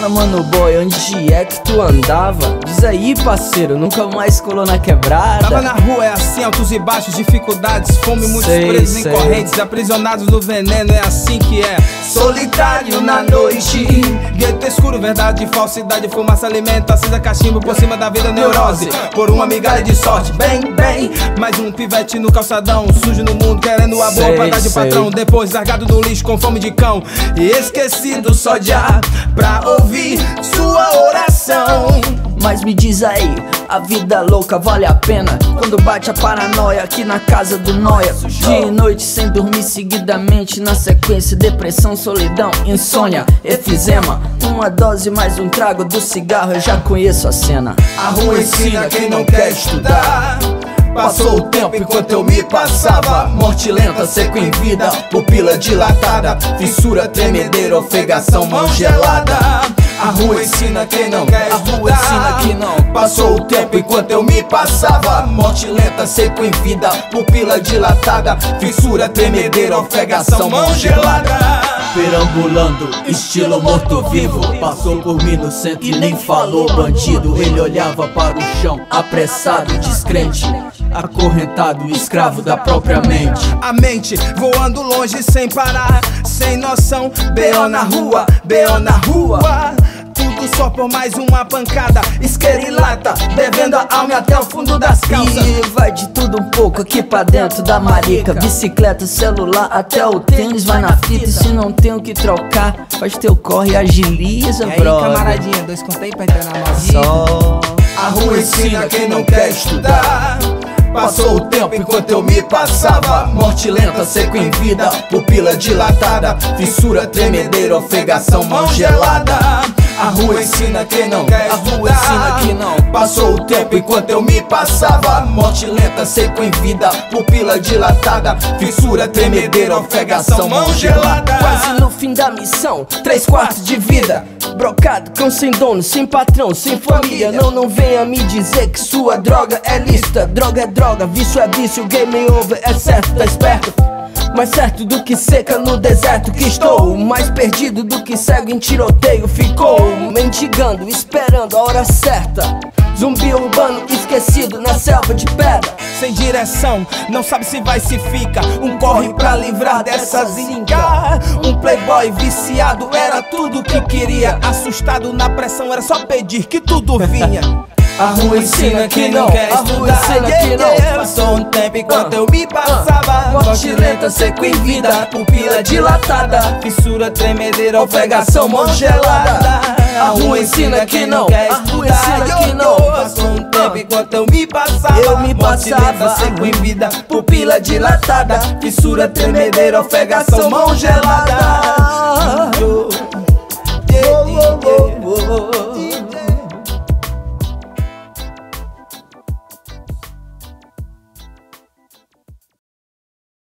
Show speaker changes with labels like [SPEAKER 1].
[SPEAKER 1] Fala mano boy, onde é que tu andava? Diz aí parceiro, nunca mais colou na quebrada
[SPEAKER 2] Tava na rua, é assim, altos e baixos, dificuldades Fome, muitos
[SPEAKER 1] Sei,
[SPEAKER 2] presos em
[SPEAKER 1] sei.
[SPEAKER 2] correntes Aprisionados no veneno, é assim que é Solitário na noite escuro, verdade, falsidade Fumaça alimenta, acesa cachimbo Por cima da vida, neurose. Por uma migalha de sorte, bem, bem Mais um pivete no calçadão Sujo no mundo, querendo a boa pra dar de patrão. Depois largado no lixo com fome de cão. E esquecido só de ar Pra ouvir sua oração.
[SPEAKER 1] Mas me diz aí, a vida louca vale a pena Quando bate a paranoia aqui na casa do Noia Dia e noite sem dormir seguidamente Na sequência, depressão, solidão, insônia, efizema Uma dose mais um trago do cigarro, eu já conheço a cena
[SPEAKER 2] A rua ensina quem não quer estudar. Passou o tempo enquanto eu me passava. Morte lenta, seco em vida, pupila dilatada. Fissura, tremedeira, ofegação, mão gelada. A rua ensina quem não quer
[SPEAKER 1] A rua ensina que não.
[SPEAKER 2] Passou o tempo enquanto eu me passava. Morte lenta, seco em vida, pupila dilatada. Fissura, tremedeira, ofegação, mão gelada.
[SPEAKER 1] Perambulando, estilo morto-vivo Passou por mim no centro e nem falou bandido Ele olhava para o chão, apressado, descrente Acorrentado, escravo da própria mente
[SPEAKER 2] A mente voando longe sem parar, sem noção. B.O. na rua, B.O. na rua. Por mais uma pancada, isqueira e lata, bebendo a alma até o fundo das calças.
[SPEAKER 1] E vai de tudo um pouco aqui pra dentro da marica Bicicleta, celular, até o tênis vai na fita E se não tem o que trocar, faz teu corre e agiliza,
[SPEAKER 2] E aí,
[SPEAKER 1] brother
[SPEAKER 2] camaradinha, dois contei pra entrar na modinha.
[SPEAKER 1] Só
[SPEAKER 2] A rua ensina quem não quer estudar. Passou o tempo enquanto eu me passava. Morte lenta, seco em vida, pupila dilatada. Fissura, tremedeira, ofegação, mão gelada. A rua ensina quem não quer
[SPEAKER 1] A rua ensina que não.
[SPEAKER 2] Passou o tempo enquanto eu me passava. Morte lenta, seco em vida, pupila dilatada. Fissura, tremedeira, ofegação, mão gelada.
[SPEAKER 1] Quase no fim da missão, três quartos de vida. Brocado, cão sem dono, sem patrão, sem família. Não, não venha me dizer que sua droga é lista. Droga é droga, vício é vício, game over, é certo, tá esperto mais certo do que seca no deserto que estou Mais perdido do que cego em tiroteio ficou Mendigando, esperando a hora certa Zumbi urbano esquecido na selva de pedra
[SPEAKER 2] sem direção, não sabe se vai se fica. Um corre pra livrar dessa zinga. Um playboy viciado era tudo que queria. Assustado na pressão, era só pedir que tudo vinha. A rua ensina que não quer estudar.
[SPEAKER 1] que não.
[SPEAKER 2] Passou um tempo enquanto eu me passava.
[SPEAKER 1] Morte lenta, seco em vida, pupila dilatada
[SPEAKER 2] Fissura, tremedeira, ofegação, mão gelada.
[SPEAKER 1] A rua ensina que não,
[SPEAKER 2] quer estudar.
[SPEAKER 1] que não.
[SPEAKER 2] Passou um tempo enquanto eu me passava.
[SPEAKER 1] Eu me passava.
[SPEAKER 2] lenta, seco em vida, pupila dilatada. Fissura, tremedeira, ofegação, mão gelada.